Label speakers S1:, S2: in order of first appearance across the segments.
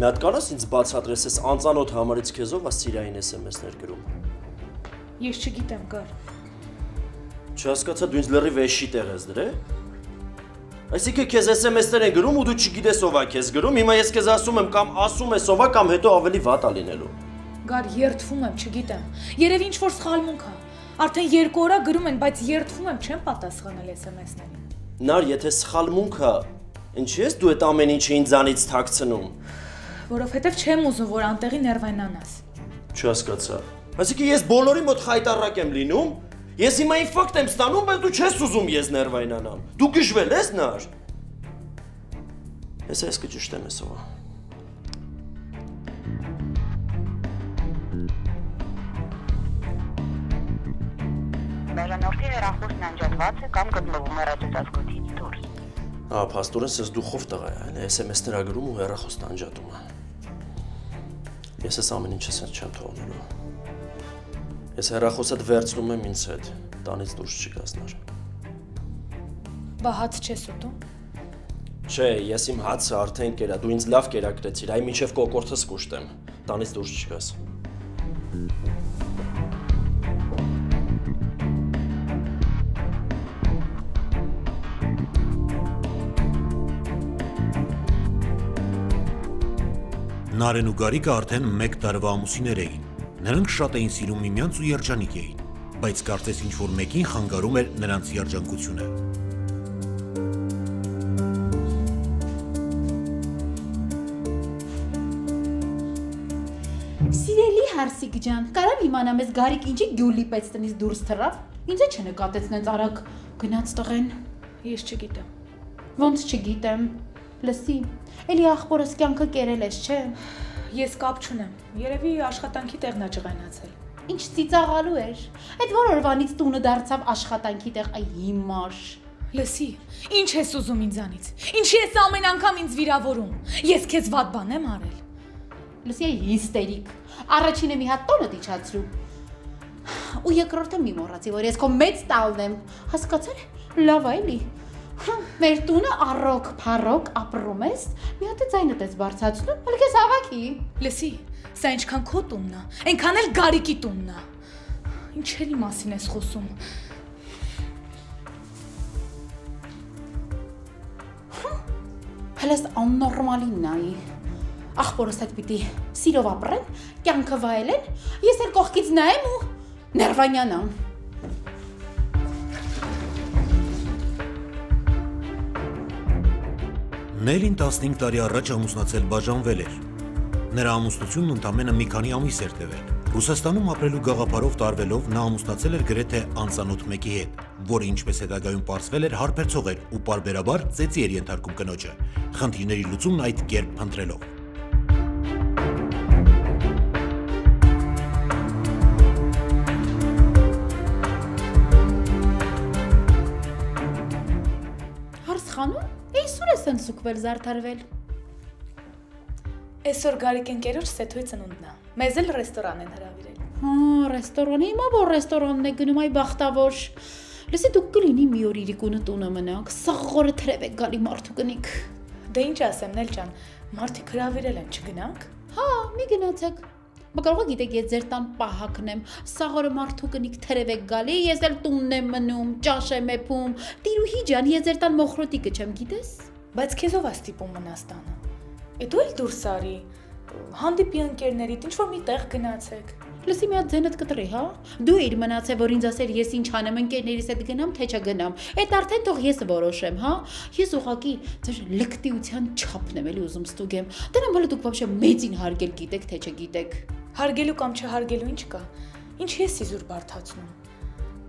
S1: Մի հատ կարաս ինձ բացատրես, այս անծանոթ համարից քեզ ով է սիրային SMS-ներ գրում։
S2: Ես չգիտեմ, կար։
S1: Չհասկացա, դու ինձ լրի վեշի տեղ ես դրե։ Այսինքն քեզ SMS-ներ են գրում ու դու չգիտես ով է քեզ գրում, հիմա ես քեզ ասում եմ կամ ասում ես ով է կամ հետո ավելի վատ է լինելու։
S2: Գար երթվում եմ, չգիտեմ։ Երևի ինչ որ սխալմունք է։ Արդեն երկու օրա գրում են, բայց երթվում եմ, չեմ պատասխանել SMS-ներին։
S1: Նար, եթե սխալմունք է, ինչի՞ ես դու այդ ամեն ինչը ինձանից թաքցնում։
S2: Որովհետև չեմ ուզում, որ անտեղի ներվայնանաս։
S1: Չհասկացա։ Այսինքն ես բոլորի մոտ խայտարակ եմ լինում, Ես հիմա ինֆակտ եմ ստանում, բայց դու չես ուզում ես ներվայնանամ։ Դու գժվել ես նար։ Ես այս կճշտեմ ես ով։
S3: Մելանորթի հեռախոսն անջատված է կամ գտնվում է ռադիոծածկոցից դուրս։
S1: Ահա, փաստորեն սես դուխով տղա է, այլ SMS-ներ ագրում ու հեռախոսն անջատում է։ Ես ես ամեն ինչը սենց չեմ թողնելու։ Ես հեռախոսդ վերցնում եմ ինձ հետ, տանից դուրս չգասնար։
S2: Բա հաց չես ուտում։
S1: Չէ, ես իմ հացը արդեն կերա, դու ինձ լավ կերակրեցիր, այ մինչև կոկորտս կուշտեմ, տանից դուրս չգաս։
S4: Նարեն ու Գարիկը արդեն 1 տարվա ամուսիներ էին։ Նրանք շատ էին սիրում միմյանց ու երջանիկ էին, բայց կարծես ինչ որ մեկին խանգարում էր նրանց երջանկությունը։
S5: Սիրելի Հարսիկ ջան, կարամ իմանամ ես Գարիկ ինչի գյուլի պես տնից դուրս թռավ։ Ինձ է չնկատեցնեց արագ գնաց տղեն։
S2: Ես չգիտեմ։
S5: Ոնց չգիտեմ։ Լսի, էլի ախորս կյանքը կերել ես, չէ։
S2: Ես կապ չունեմ։ Երևի աշխատանքի տեղն է ջղայնացել։
S5: Ինչ ծիծաղալու էր։ Այդ որ օրվանից տունը դարձավ աշխատանքի տեղ, այ հիմար։
S2: Լսի, ինչ ես ուզում ինձանից։ Ինչի ես ամեն անգամ ինձ վիրավորում։ Ես քեզ վատ բան եմ արել։
S5: Լսի է հիստերիկ։ Առաջինը մի հատ տոնը դիչացրու։ Ու երկրորդը մի մոռացի, որ ես քո մեծ տալն եմ։ Հասկացար։ Լավ է, էլի։ Մեր տունը առոք, փառոք ապրում ես, մի հատ է ձայնդ ես բարձացնում, հələ քեզ հավաքի։
S2: Լսի, սա ինչքան քո տունն է, այնքան էլ Գարիկի տունն է։ Ինչերի մասին ես խոսում։
S5: Հəլես աննորմալին նայի։ Ախորս հետ պիտի սիրով ապրեն, կյանքը վայելեն, ես էլ կողքից նայեմ ու ներվանյանամ։
S4: Նելին 15 տարի առաջ ամուսնացել բաժանվել էր։ Նրա ամուսնությունն ընդամենը մի քանի ամիս էր տևել։ Ռուսաստանում ապրելու գաղափարով տարվելով նա ամուսնացել էր գրեթե անծանոթ մեկի հետ, որը ինչպես հետագայում ողջվել էր հարբերցող էր ու parberabar ծեծի էր ենթարկում կնոջը։ Խնդիրների լուծումն այդ կերպ փնտրելով։
S5: այսուր ես են սուկվել զարդարվել։
S2: Այսօր Գարիկ ընկերոջ սեթոյ ծնունդն է։ Մեզ էլ ռեստորան են հրավիրել։
S5: Հա, ռեստորանի, հիմա որ ռեստորանն է գնում, այ բախտավոր։ Լսի դուք կլինի մի օր իրիկունը տունը մնաք, սաղորը թրև եք գալի մարդու կնիկ։
S2: Դե ինչ ասեմ, Նել ջան, մարդիկ հրավիրել են, չգնանք։
S5: Հա, մի գնացեք։ Բա կարող եք գիտեք, ես ձեր տան պահակն եմ, սաղորը մարդու կնիկ թրև եք գալի, ես էլ տունն եմ մնում, ճաշ եմ եփում։ Տիրուհի ջան, ես ձեր տան մոխրոտիկը չեմ, գիտես
S2: բայց քեզով է ստիպում մնաս տանը։ Է դու էլ դուրս արի, հանդիպի ընկերներիդ, ինչ որ մի տեղ գնացեք։
S5: Լսի մի հատ ձենդ կտրի, հա։ Դու իր մնացե, որ ինձ ասեր ես ինչ անեմ, ընկերներիս հետ գնամ, թե չգնամ։ Էդ արդեն թող ես որոշեմ, հա։ Ես ուղակի ձեր լկտիության չափն եմ էլի ուզում ստուգեմ։ Դրանք հələ դուք բավական մեծին հարգել գիտեք, թե չգիտեք։
S2: Հարգելու կամ չհարգելու ինչ կա։ Ինչ ես իզուր բարթացնում։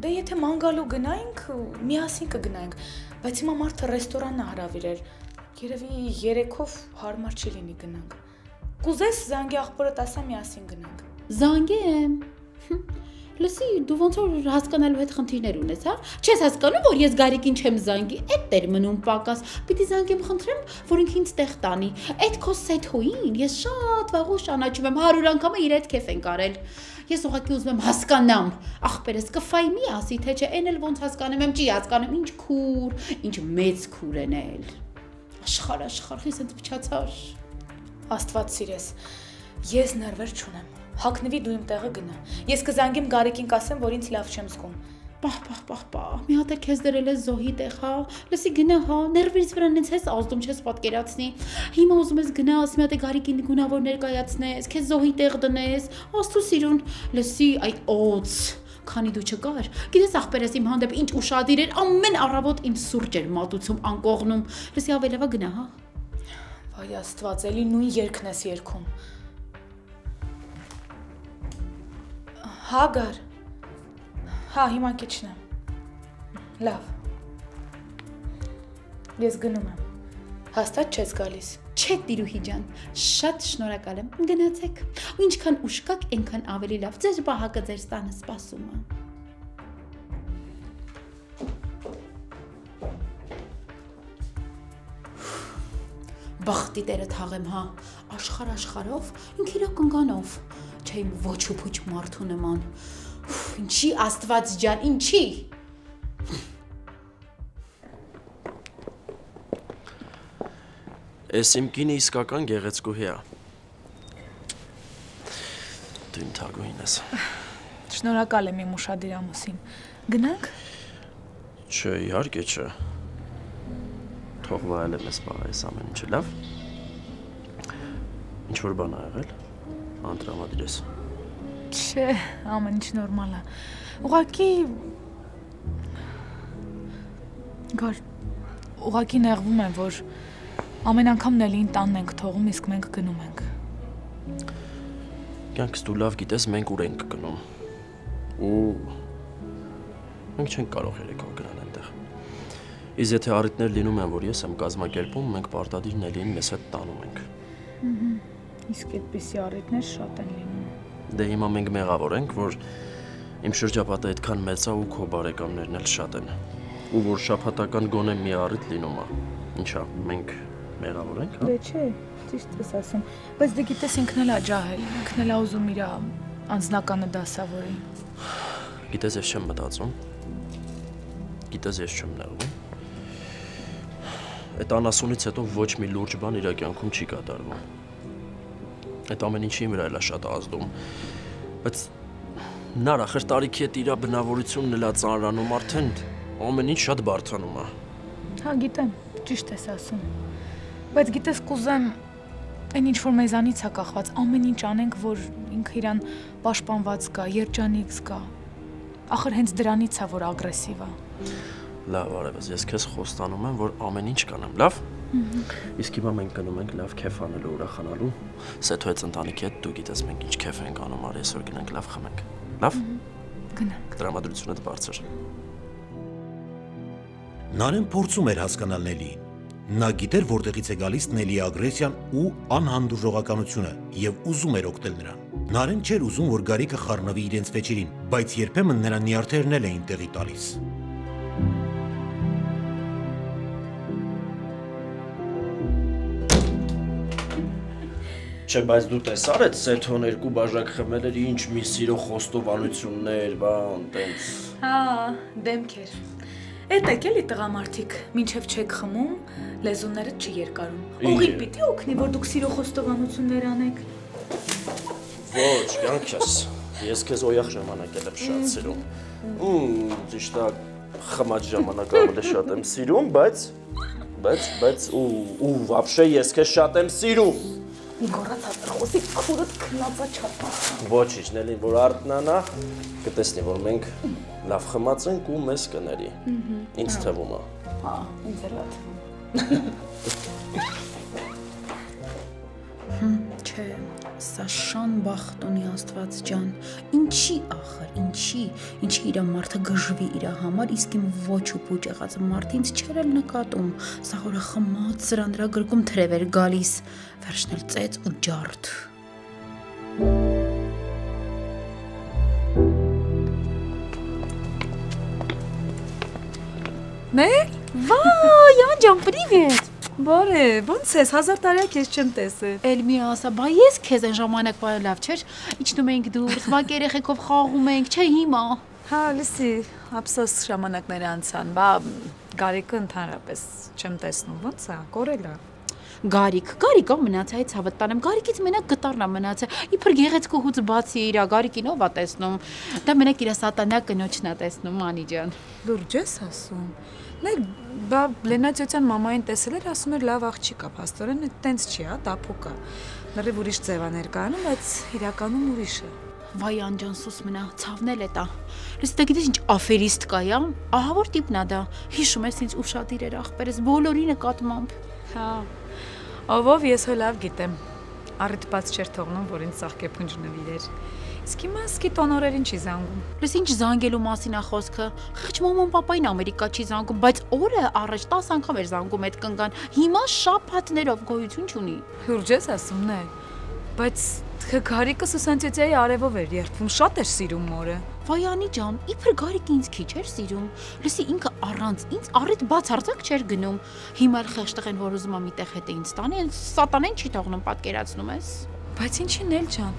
S2: Դե եթե մանգալու գնայինք, միասին կգնայինք բայց հիմա մարդը ռեստորանն է հրավիրել։ Երևի երեքով հարմար չի լինի գնանք։ Կուզես զանգի աղբորդ ասա միասին գնանք։
S5: Զանգեմ։ Լսի, դու ոնց որ հասկանալու հետ խնդիրներ ունես, հա? Չես հասկանում, որ ես Գարիկին չեմ զանգի։ Այդ տեր մնում պակաս։ Պիտի զանգեմ, խնդրեմ, որ ինքը ինձ տեղ տանի։ Այդ քո սեթոին ես շատ վաղուց ճանաչում եմ 100 անգամը իր հետ քեֆ են կարել։ Ես ուղղակի ուզում եմ հասկանամ, ախպերս կֆայմի ասի, թե չէ, այն էլ ոնց հասկանում եմ, չի հասկանում, ինչ քուր, ինչ մեծ քուր են էլ։ Աշխարհ, աշխարհ, ես ինձ փչացար։
S2: Աստված սիրես։ Ես ներվեր չունեմ։ Հակնվի դու իմ տեղը գնա։ Ես կզանգեմ Գարիկին, կասեմ, որ ինձ լավ չեմ զգում։
S5: Պահ, պահ, պահ, պահ։ Մի հատ է քեզ դրել է զոհի տեղ, հա։ Լսի գնա, հա։ Ներվից վրա ինձ հես ազդում չես պատկերացնի։ Հիմա ուզում ես գնա, ասի մի հատ է Գարիկին գունավոր ներկայացնես, քեզ զոհի տեղ դնես։ Աստու սիրուն, լսի, այ օծ քանի դու չկար։ Գիտես ախպերս իմ հանդեպ ինչ ուրախadir էր, ամեն առավոտ իմ սուրճ էր մատուցում անկողնում։ Լսի ավելովա գնա, հա։
S2: Վայ Աստված, էլի նույն երգն ես երգում։ Հագար Հա, հիմա կիչնեմ։ Լավ։ Ես գնում եմ։ Հաստատ չես գալիս։
S5: Չէ, Տիրուհի ջան, շատ շնորհակալ եմ։ Գնացեք։ Ու ինչքան ուշ կաք, այնքան ավելի լավ։ Ձեր բահակը ձեր ստանը սպասում է։ Բախտի տերը թաղեմ, հա, աշխար աշխարով, ինք իրա կնգանով, չէ ոչ ու փուչ մարդու նման։ Ինչի Աստված ջան, ինչի։
S1: Էս իմ կինը իսկական գեղեցկուհի է։ Դու իմ թագուհին ես։
S2: Շնորհակալ եմ իմ ուշադիր ամուսին։ Գնանք։
S1: Չէ, իհարկե չէ։ Թող վայելեմ ես բաղ այս ամեն ինչը, լավ։ Ինչ որ բան ա եղել։ Անտրամադիր ես։
S2: Չէ, ամեն ինչ նորմալ է։ Ուղղակի Գար ուղղակի նեղվում եմ, որ ամեն անգամ Նելին տանն ենք թողում, իսկ մենք գնում ենք։
S1: Կյանքս դու լավ գիտես, մենք ուր ենք գնում։ Ու մենք չենք կարող երեկո գնալ այնտեղ։ Իսկ եթե առիթներ լինում են, որ ես եմ կազմակերպում, մենք պարտադիր Նելիին մեզ հետ տանում ենք։
S2: Իսկ այդպիսի առիթներ շատ են լինում։
S1: Դե հիմա մենք մեղավոր ենք, որ իմ շրջապատը այդքան մեծ է ու քո բարեկամներն էլ շատ են։ Ու որ շփհատական գոնե մի առիթ լինում է։ Ինչա, մենք մեղավոր ենք, հա։
S2: Դե չէ, ճիշտ ես ասում։ Բայց դե գիտես ինքն էլ ա ջահել, ինքն էլ ուզում իր անձնականը դասավորի։
S1: Գիտես ես չեմ մտածում։ Գիտես ես չեմ նեղվում։ Այդ անասունից հետո ոչ մի լուրջ բան իր կյանքում չի կատարվում։ Այդ ամեն ինչի վրա էլ է շատ ազդում։ Բայց նար ախր տարիքի հետ իր բնավորությունն էլ է ծանրանում արդեն ամեն ինչ շատ բարթանում է։
S2: Հա, գիտեմ, ճիշտ ես ասում։ Բայց գիտես, կուզեմ այն ինչ որ մեզանից է կախված, ամեն ինչ անենք, որ ինքը իրան պաշտպանված կա, երջանիկ զգա։ Ախր հենց դրանից է, որ ագրեսիվ է։
S1: Լավ, արևս, ես քեզ խոստանում եմ, որ ամեն ինչ կանեմ, լավ։ Իսկ հիմա մենք գնում ենք լավ քեֆ անելու, ուրախանալու։ Սեթո այդ ընտանիքի հետ դու գիտես մենք ինչ քեֆ ենք անում, արի այսօր գնանք լավ խմենք։ Լավ։
S2: Գնանք։
S1: Դրամատրությունդ բարձր։
S4: Նարեն փորձում էր հասկանալ Նելիին։ Նա գիտեր որտեղից է գալիս Նելիի ագրեսիան ու անհանդուրժողականությունը եւ ուզում էր օգնել նրան։ Նարեն չէր ուզում, որ Գարիկը խառնվի իրենց վեճերին, բայց երբեմն նրան նյարդերն էլ էին տեղի տալիս։
S1: Չէ, բայց դու տեսար այդ սեթոն երկու բաժակ խմել էր ինչ մի սիրո խոստովանություններ, բան, տենց։
S2: Հա, դեմքեր։ Էդ եք էլի տղամարդիկ, ինչև չեք խմում, լեզուները չի երկարում։ Ուղիղ պիտի օգնի, որ դուք սիրո խոստովանություններ անեք։
S1: Ոչ, կյանքս։ Ես քեզ օյախ ժամանակ եմ շատ սիրում։ Ու ճիշտ է, խմած ժամանակ ավելի շատ եմ սիրում, բայց բայց բայց ու ու вообще ես քեզ շատ եմ սիրում։
S2: Գոռաց հատախոսի քուրդ քնածա չափ։
S1: Ոչինչ, Նելի, որ արտնանա, կտեսնի, որ մենք լավ խմած ենք ու մեզ կների։ Ինչ թվում է։
S2: Հա, ինձ էլ աթվում։
S5: Չէ, սա շան բախտ ունի Աստված ջան։ Ինչի ախր, ինչի, ինչի իր մարդը գժվի իր համար, իսկ իմ ոչ ու փուճ եղած մարդը ինձ չեր էլ նկատում։ Սա հորը խմած սրան դրա գրկում թրև էր գալիս, վերջն էլ ծեց ու ջարդ։
S6: Նե՞լ։ Վայ, Անջան, պրիվետ։ Բարե, ո՞նց ես։ Հազար տարի ա քեզ չեմ տեսել։
S5: Էլ մի ասա, բա ես քեզ այն ժամանակ բայ լավ չէր։ Իջնում էինք դուրս, բակ երեխեքով խաղում էինք, չէ հիմա։
S6: Հա, լսի, ափսոս ժամանակները անցան, բա Գարիկը ընդհանրապես չեմ տեսնում։ Ո՞նց է, կորել է։
S5: Գարիկ, Գարիկա մնացա, այդ ցավը տանեմ։ Գարիկից մենակ գտարնա մնացա։ Իբր գեղեցկուհուց բացի իր Գարիկին ով է տեսնում։ Դա մենակ իր սատանա կնոջն է տեսնում, Անի ջան։
S6: Լուրջ ես ասում։ Նայ, բա Լենա ծոցյան մամային տեսել էր, ասում էր լավ աղջիկ է, աստորեն այտենց չի, հա, տափուկ է։ Լրիվ ուրիշ ձև է ներկայանում, բայց իրականում ուրիշ է։
S5: Վայ անջան սուս մնա, ցավնել է տա։ Լսի դա գիտես ինչ աֆերիստ կա, յա։ Ահա որ տիպն է դա։ Հիշում ես ինձ ուշադիր էր ախպերս բոլորի նկատմամբ։
S6: Հա։ Ովով ես հո լավ գիտեմ։ Առիթ բաց չէր թողնում, որ ինձ սաղկեփունջ նվիրեր։ Իսկ հիմա սկի տոնորերին չի զանգում։
S5: Լսի ինչ զանգելու մասին է խոսքը։ Խիղճ մաման papayin Ամերիկա չի զանգում, բայց օրը առաջ 10 անգամ էր զանգում այդ կնկան։ Հիմա շապատներով գոյություն չունի։
S6: Լուրջ ես ասում, նե։ Բայց Գարիկը Սուսանցեցիայի արևով էր երթվում, շատ էր սիրում մորը։
S5: Վայանի ջան, իբր Գարիկը ինձ քիչ էր սիրում։ Լսի ինքը առանց ինձ առիթ բաց արձակ չէր գնում։ Հիմա էլ խեղճտեղ են որ ուզում ա միտեղ հետ ինձ տանի, սատանեն չի թողնում պատկերացնում ես։
S6: Բայց ինչին էլ ջան։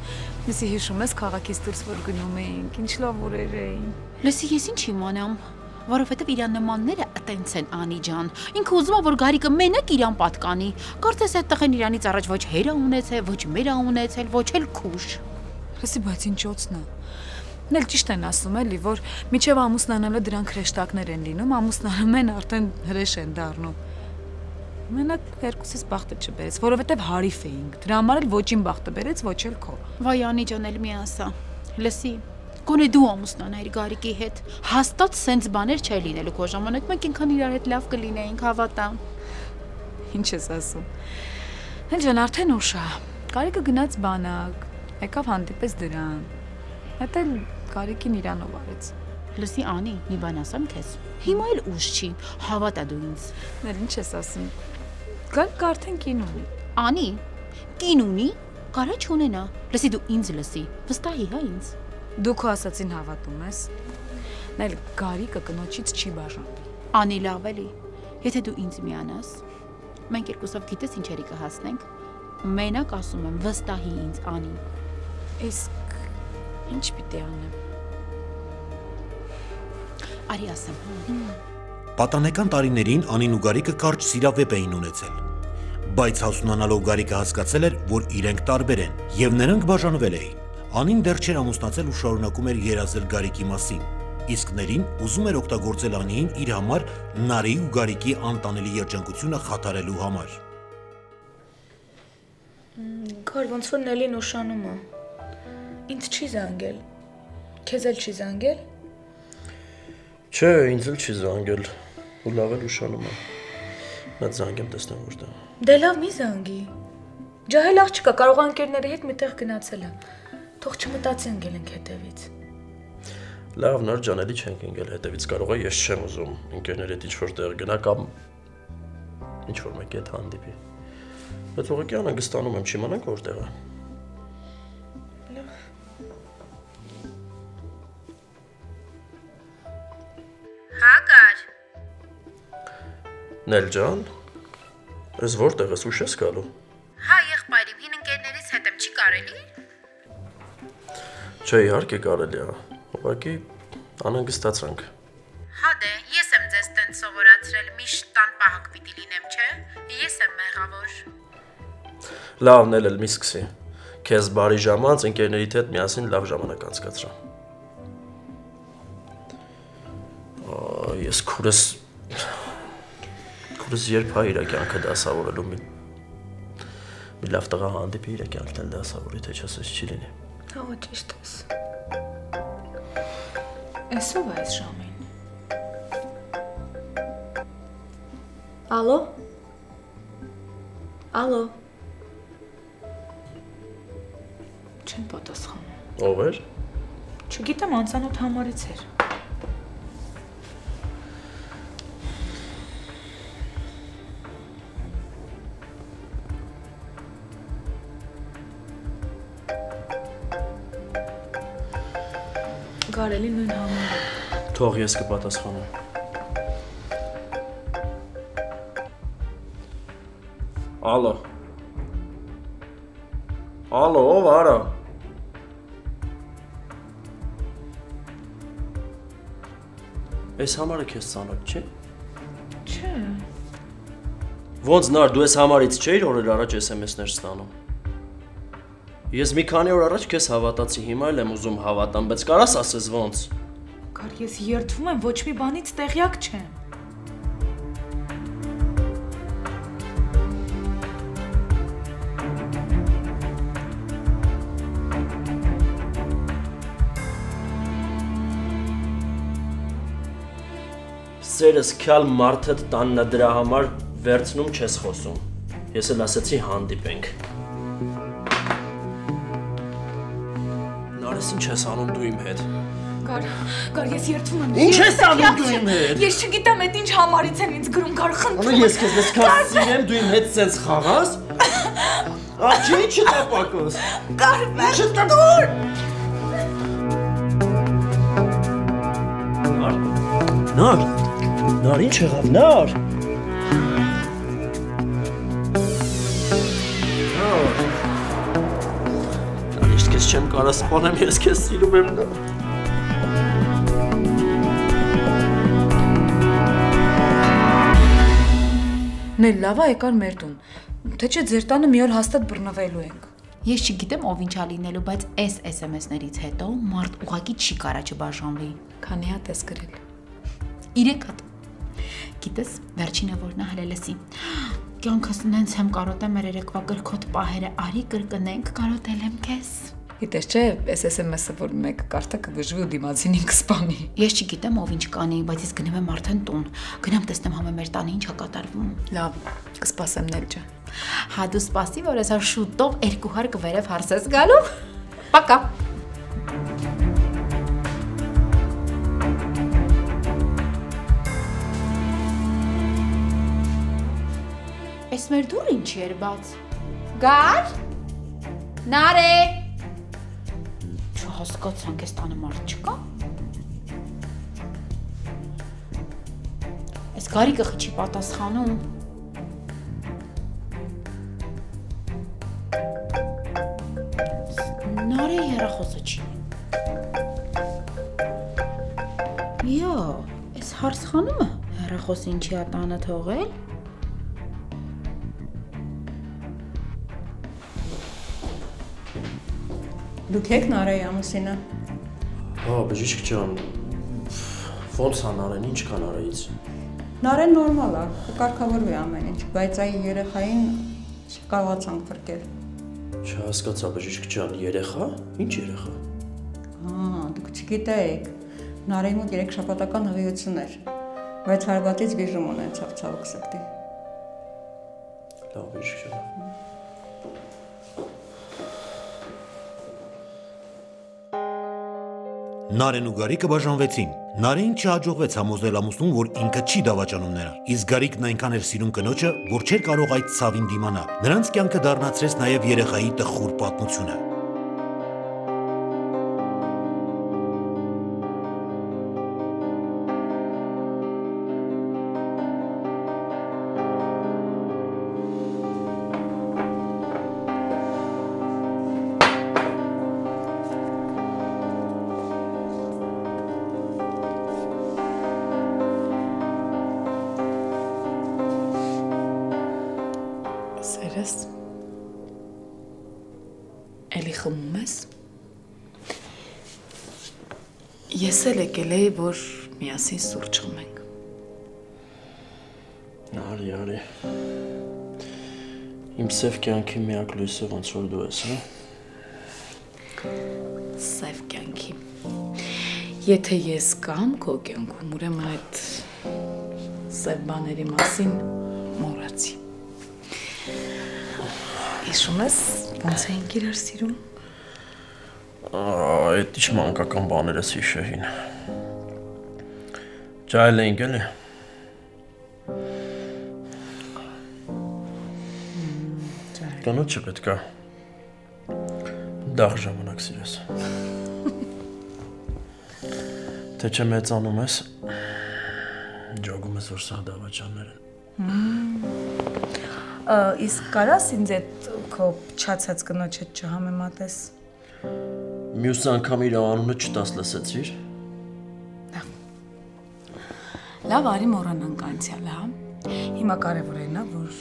S6: Լսի հիշում ես քաղաքից դուրս որ գնում էինք, ինչ լավ օրեր էին։
S5: Լսի ես ինչ իմանամ, որովհետև իր նմանները ըտենց են Անի ջան։ Ինքը ուզում է որ Գարիկը մենակ իրան պատկանի։ Կարծես այդ տղեն իրանից առաջ ոչ հերա ունեցել, ոչ մերա ունեցել, ոչ էլ քուշ։
S6: Լսի, բայց ինչոցն է։ Նել ճիշտ են ասում էլի, որ միջև ամուսնանալը դրանք հրեշտակներ են լինում, ամուսնանում են արդեն հրեշ են դառնում։ Մենակ երկուսից բախտը չբերեց, որովհետև հարիֆ էինք։ Դրա համար էլ ոչին բախտը բերեց, ոչ էլ քո։
S5: Վայանի ջան էլ մի ասա։ Լսի, Գոնե դու ամուսնանայիր Գարիկի հետ։ Հաստատ սենց բաներ չէ լինելու քո ժամանակ, մենք ինքան իրար հետ լավ կլինեինք, հավատամ։
S6: Ինչ ես ասում։ Հենց ջան արդեն ուշ է։ Գարիկը գնաց բանակ, եկավ հանդիպես դրան։ Հետո Գարիկին իրանով արեց։
S5: Լսի Անի, մի բան ասեմ քեզ։ Հիմա էլ ուշ չի, հավատա դու ինձ։
S6: Ներ ինչ ես ասում։ Գարիկը արդեն կին ունի։
S5: Անի, կին ունի, կարա չունենա։ Լսի դու ինձ լսի։ Վստահի հա ինձ։
S6: Դու քո ասացին հավատում ես։ Նայել Գարիկը կնոջից չի բաժանվի։
S5: Անի լավ էլի։ Եթե դու ինձ միանաս, մենք երկուսով գիտես ինչերի կհասնենք։ Մենակ ասում եմ, վստահի ինձ Անի։
S6: Իսկ ինչ պիտի անեմ։
S5: Արի ասեմ։ հա։
S4: Պատանեկան տարիներին Անին ու Գարիկը կարճ սիրավեպ էին ունեցել։ Բայց հասունանալով Գարիկը հասկացել էր, որ իրենք տարբեր են, եւ նրանք բաժանվել էին։ Անին դեռ չէր ամուսնացել ու շարունակում էր երազել Գարիկի մասին։ Իսկ ներին ուզում էր օգտագործել Անիին իր համար Նարի ու Գարիկի անտանելի երջանկությունը խաթարելու համար։
S2: Գար ոնց որ Նելին ուշանում է։ Ինձ չի զանգել։ Քեզ էլ չի զանգել։
S1: Չէ, ինձ էլ չի զանգել։ Ու լավ էլ ուշանում է։ Նա զանգեմ տեսնեմ որտեղ։
S2: Դե լավ մի զանգի։ Ջահել աղջիկա կարող է ընկերների հետ միտեղ գնացել է։ Թող չմտածի ընկել ենք հետևից։
S1: Լավ, նոր ջանելի չենք ընկել հետևից, կարող է ես չեմ ուզում ընկերների հետ ինչ-որ տեղ գնա կամ ինչ-որ մեկի հետ հանդիպի։ Բայց ուղղակի անհանգստանում եմ, չիմանանք որտեղ է։
S3: Հա
S1: Նել ջան, ես որտեղ ես, ուշ ես գալու։
S3: Հա եղբայրիմ, հին ընկերներից հետ եմ, չի կարելի։
S1: Չէ, իհարկե կարելի է։ Ուղղակի անհանգստացանք։
S3: Հա դե, ես եմ ձեզ տենց սովորացրել, միշտ տան պահակ պիտի լինեմ, չէ։ Ես եմ մեղավոր։
S1: Լավն էլ մի սկսի։ Քեզ բարի ժամանց ընկերներիդ հետ միասին լավ ժամանակ անցկացրա։ Ես քուրս քուրս երբ հայ իր կյանքը դասավորելու մի մի լավ տղա հանդիպի իր կյանքն էլ դասավորի, թե չասես չի լինի։
S2: Հա, ճիշտ ես։ Էսով այս ժամին։ Ալո։ Ալո։ Չեն պատասխանում։
S1: Ով էր։
S2: Չգիտեմ, անծանոթ համարից էր։
S1: Թող ես կպատասխանեմ։ Ալո։ Ալո, ով արա։ Այս համարը քեզ ծանոթ չէ։
S2: Չէ։
S1: Ոնց նար դու ես համարից չէիր օրեր առաջ SMS-ներ ստանում։ Ես մի քանի օր առաջ քեզ հավատացի, հիմա էլ եմ ուզում հավատամ, բայց կարաս ասես ոնց։
S2: Կար ես երթվում եմ, ոչ մի բանից տեղյակ չեմ։
S1: Սերս քյալ մարդդ տաննա դրա համար վերցնում չես խոսում։ Ես էլ ասացի հանդիպենք։ Նարես ինչ ես անում դու իմ հետ։
S2: Կար, կար ես երթվում եմ։
S1: Ինչ ես անում դու իմ հետ։
S2: Ես չգիտեմ այդ ինչ համարից են ինձ գրում, կար խնդրում։
S1: Անա ես քեզ այսքան սիրեմ, դու իմ հետ սենց խաղաս։ Աջի չտապակոս։
S2: Կար,
S1: Չտապուր։ Նար։ Նար։ Նար ինչ եղավ, Նար։ Նար, իսկ ես չեմ կարա սպանեմ, ես քեզ սիրում եմ նար։
S6: Նել լավ է եկար մեր տուն։ Թե չէ ձեր տանը մի օր հաստատ բռնվելու ենք։
S5: Ես չգիտեմ ով ինչա լինելու, բայց այս SMS-ներից հետո մարդ ուղակի չի կարա չբաժանվի։
S6: Քանի հատ ես գրել։
S5: 3 հատ։ Գիտես, վերջինը որ նա հələ լսի։ Կյանքս նենց եմ կարոտեմ մեր երեկվա գրքոտ պահերը, արի կրկնենք, կարոտել եմ քեզ։
S6: Գիտես չէ, այս SMS-ը որ մեկը կարդա կվժվի ու դիմացինին կսպանի։
S5: Ես չգիտեմ ով ինչ կանի, բայց ես գնում եմ արդեն տուն։ Գնամ տեսնեմ համը մեր տանը ինչա կատարվում։
S6: Լավ, կսպասեմ նել ջան։
S5: Հա դու սպասի, որ այսօր շուտով երկու հար կվերև հարսես գալու։ Պակա։ Էս մեր դուռը ինչի էր բաց։ Գար։ Նարե։ Չհասկացանք, էս տանը մարդ չկա։ Էս գարիկը խիչի պատասխանում։ Նարի հեռախոսը չի։ Յո, այս հարց խանումը հեռախոս ինչի է տանը թողել։
S7: Դուք եք Նարայի ամուսինը։
S1: Հա, բժիշկ ջան։ Ոնց անարեն, ինչ կան արայից։
S7: Նարեն նորմալ է, կկարգավորվի ամեն ինչ, բայց այ երեխային չկարողացանք փրկել։
S1: Չհասկացա բժիշկ ջան, երեխա։ Ինչ երեխա։
S7: Հա, դուք չգիտեք։ Նարայի մոտ 3 շաբաթական հղիություն էր, բայց հարվածից վիժում ունեցավ ցավոք սրտի։
S1: Լավ, բժիշկ ջան։
S4: Նարեն ու Գարիկը բաժանվեցին։ Նարին չհաջողվեց համոզել ամուսնուն, որ ինքը չի դավաճանում նրան։ Իսկ Գարիկն այնքան էր սիրում կնոջը, որ չէր կարող այդ ցավին դիմանալ։ Նրանց կյանքը դառնացրեց նաև երեխայի տխուր պատմությունը։
S6: միասին սուրճ խմենք։
S1: Արի, արի։ Իմ սև կյանքի միակ լույսը ոնց որ դու ես, հա։
S6: Սև կյանքի։ Եթե ես կամ քո կյանքում, ուրեմն այդ սև բաների մասին մոռացի։ Հիշում ես ոնց էինք իրար սիրում։
S1: Այդ ինչ մանկական բաներ ես հիշեին։ Ջայլ էինք էլի։ Կանոջը պետքա դաղ ժամանակ սիրես։ Թե չէ մեծանում ես, ջոգում ես որ սա դավաճաններ են։
S6: Իսկ կարաս ինձ այդ քո չացած կնոջ հետ չհամեմատես։
S1: Մյուս անգամ իր անունը չտաս լսեցիր։
S6: Լավ, արի մոռանանք անցյալը, հա։ Հիմա կարևորն է, որ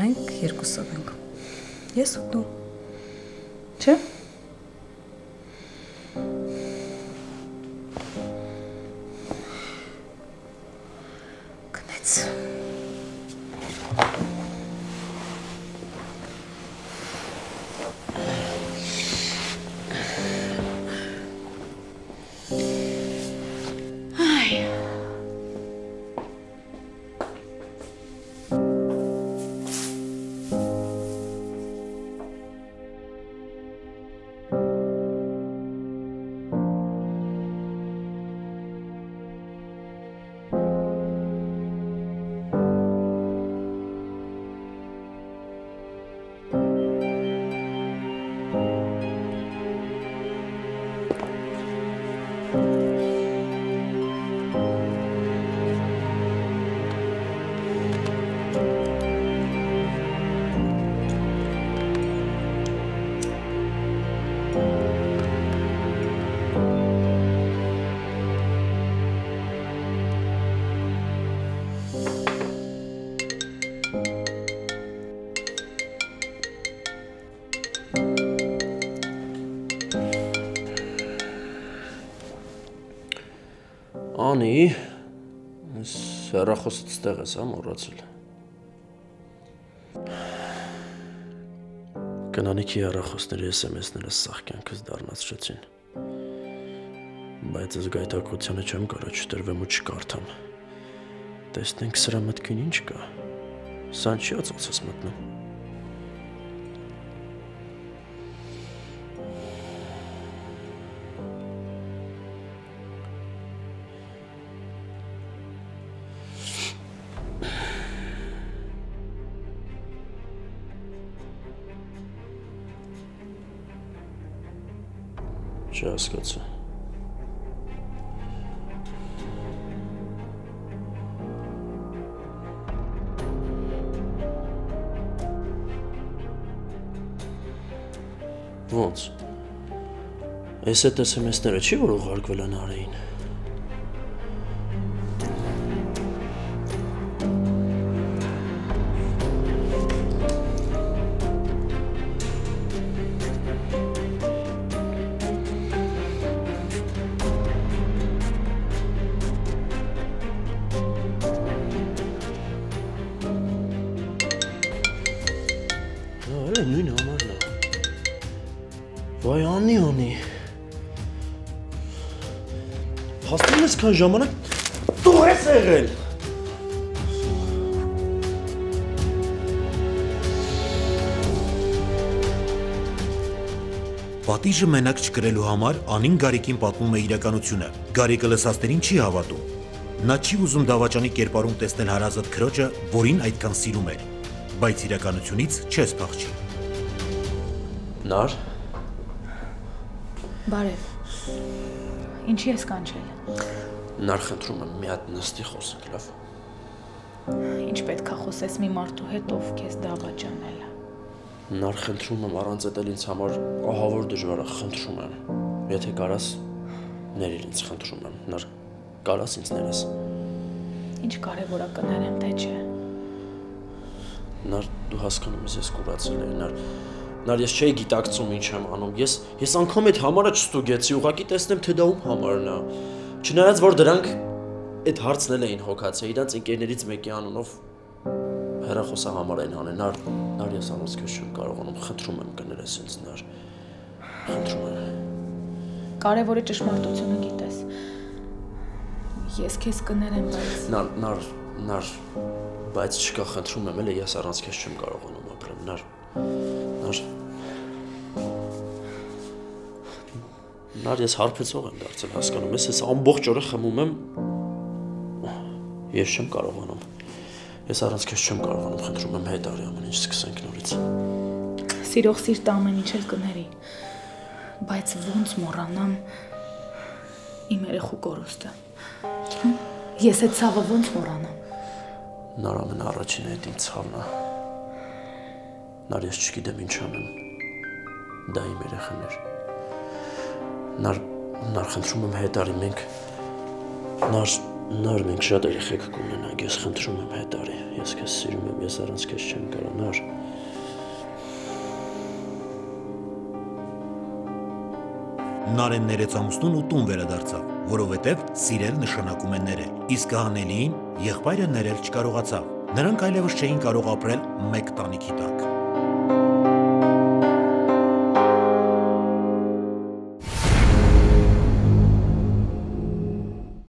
S6: մենք երկուսով ենք։ Ես ու դու։ Չէ՞։
S1: Անի, այս հեռախոսը ստեղ ես, հա, մոռացել։ Կնանիքի հեռախոսների SMS-ները սաղ կյանքս դառնացրեցին։ Բայց այս գայթակղությանը չեմ կարող չտրվեմ ու չկարդամ։ Տեսնենք սրա մտքին ինչ կա։ Սա չի ածոցս մտնում։ Չհասկացա։ Ոնց։ Այս այդ SMS-ները չի որ ուղարկվել են արեին։ Հաստատ ես քան ժամանակ դու ես եղել։
S4: Պատիժը մենակ չկրելու համար Անին Գարիկին պատմում է իրականությունը։ Գարիկը լսածներին չի հավատում։ Նա չի ուզում դավաճանի կերպարում տեսնել հարազատ քրոջը, որին այդքան սիրում էր, բայց իրականությունից չես փախչի։
S1: Նար,
S2: Բարև։ Ինչի ես կանչել։
S1: նար խնդրում եմ մի հատ նստի խոսենք, լավ։
S2: Ինչ պետքա խոսես մի մարդու հետ, ով քեզ դավաճանել է։
S1: Նար խնդրում եմ առանց էդ էլ ինձ համար ահավոր դժվար է, խնդրում եմ։ Եթե կարաս ներիր ինձ խնդրում եմ։ Նար կարաս ինձ ներես։
S2: Ինչ կարևորա կներեմ, թե չէ։
S1: Նար դու հասկանում ես ես կուրացել եմ, նար Նար ես չէի գիտակցում ինչ եմ անում։ Ես ես անգամ այդ համարը չստուգեցի, ուղղակի տեսնեմ թե դա ում համարն է։ Չնայած որ դրանք այդ հարցն էլ էին հոգացել, իրանց ընկերներից մեկի անունով հերախոսա համար են անեն։ Նար նար ես անոնց քեզ չեմ կարողանում, խնդրում եմ կներես ինձ նար։ Խնդրում եմ։
S2: Կարևորը ճշմարտությունը գիտես։ Ես քեզ կներեմ, բայց
S1: Նար նար նար բայց չկա խնդրում եմ, էլի ես առանց քեզ չեմ կարողանում ապրել։ Նար նար Նար ես հարբեցող եմ դարձել, հասկանում ես, ես ամբողջ օրը խմում եմ ես չեմ կարողանում։ Ես առանց քեզ չեմ կարողանում, խնդրում եմ հետ արի ամեն ինչ սկսենք նորից։
S2: սիրող սիրտ ամեն ինչ էլ կների։ Բայց ոնց մոռանամ իմ երեխու կորուստը։? Ես այդ ցավը ոնց մոռանամ։
S1: Նար ամեն առաջինը այդ ինձ ցավն է։ Նար ես չգիտեմ ինչ անեմ։ Դա իմ երեխան էր։ Նար նար խնդրում եմ հետ արի մենք։ Նար Նար մենք շատ երեխեք կունենանք, ես խնդրում եմ հետ արի։ Ես քեզ սիրում եմ, ես առանց քեզ չեմ կարող, նար։
S4: Նարեն ներեց ամուսնուն ու տուն վերադարձավ, որովհետև սիրել նշանակում է ներել։ Իսկ հանելին եղբայրը ներել չկարողացավ։ Նրանք այլևս չէին կարող ապրել մեկ տանիքի տակ։